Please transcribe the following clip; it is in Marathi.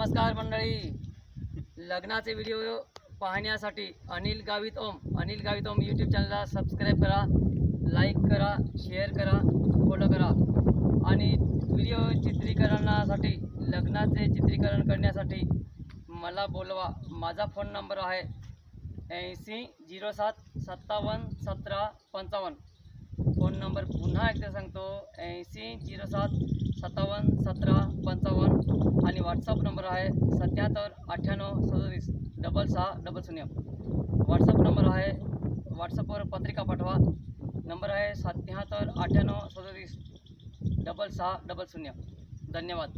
नमस्कार मंडळी. लग्नाचे व्हिडिओ पाहण्यासाठी अनिल गावित ओम अनिल गावित ओम यूट्यूब चॅनलला सबस्क्राईब करा लाईक करा शेअर करा फॉलो करा. आणि व्हिडिओ चित्रीकरणासाठी लग्नाचे चित्रीकरण करण्यासाठी मला बोलवा. माझा फोन नंबर आहे ऐंशी झिरो सात सत्तावन्न सतरा पंचावन्न. फोन नंबर पुन्हा एकदा सांगतो. ऐंशी झिरो सात सत्तावन्न सतरा पंचावन्न. आणि व्हॉट्सअप नंबर आहे सत्याहत्तर अठ्ठ्याण्णव सदतीस डबल सहा डबल शून्य. व्हॉट्सअप नंबर आहे व्हॉट्सअपवर पत्रिका पाठवा. नंबर आहे सत्याहत्तर अठ्ठ्याण्णव सदतीस डबल सहा डबल शून्य. धन्यवाद.